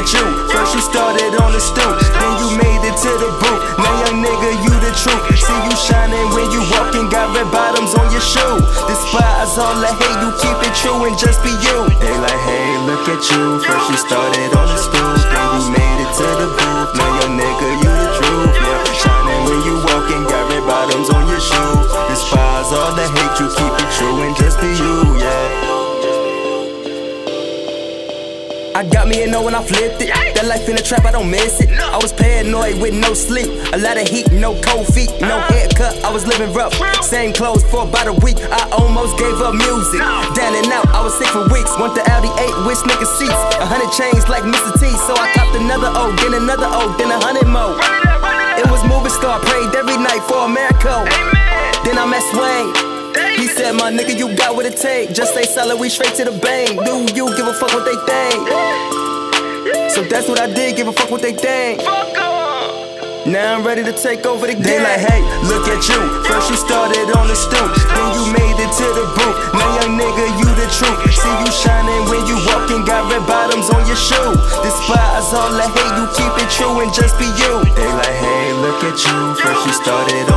at you. First you started on the stoop, then you made it to the booth. Now young nigga, you the truth. See you shining when you walking, got red bottoms on your shoe. Despise all the hate, you keep it true and just be you. They like, hey, look at you. First you started on the stoop, then you made it to the booth. Now I got me a know when I flipped it. That life in the trap, I don't miss it. I was paranoid with no sleep. A lot of heat, no cold feet, no haircut. I was living rough. Same clothes for about a week. I almost gave up music. Down and out, I was sick for weeks. Want the Audi 8 with sneaker seats. A hundred chains like Mr. T. So I copped another O, then another O, then a hundred more. It was moving star, prayed every night for America. Then I met Swain. He said, my nigga, you got what it take. Just stay solid, we straight to the bank. Do you give a fuck what they think? So that's what I did, give a fuck what they think. Now I'm ready to take over the game. They like, hey, look at you. First you started on the stoop, then you made it to the booth. Now young nigga, you the truth. See you shining when you walking, got red bottoms on your shoe. Despise all the hate, you keep it true and just be you. They like, hey, look at you. First you started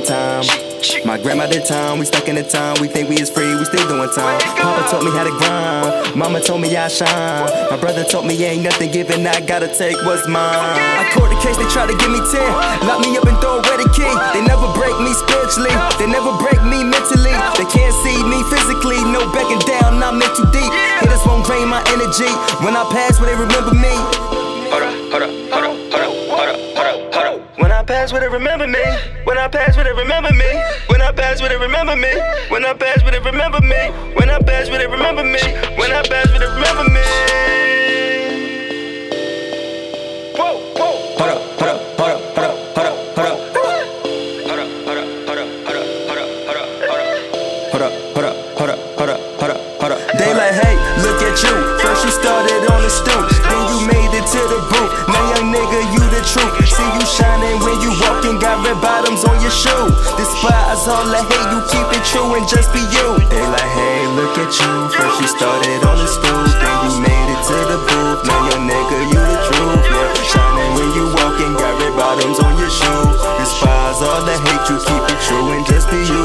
time, my grandma did time, we stuck in the time. We think we is free, we still doing time. Papa taught me how to grind, mama told me I shine. My brother told me ain't nothing given, I gotta take what's mine. I caught the case, they try to give me 10. Lock me up and throw away the key. They never break me spiritually, they never break me pass, will they remember me? When I pass, will they remember me? When I pass, will they remember me? When I pass, will they remember me? When I pass, will they remember me? When I pass, will they remember me? Whoa, whoa. Hold up, hold up, hold up, hold up, hold up, hold up. They like, hey, look at you. First you started on the stoop, then you made it to the booth. Now young nigga, you the truth. See you shining when you walking, got red bottoms on your shoe. Despise all the hate, you keep it true and just be you. They like, hey, look at you. First you started on the stool, then you made it to the booth. Now your nigga, you the truth. Yeah, shining when you walking, got red bottoms on your shoe. Despise all the hate, you keep it true and just be you.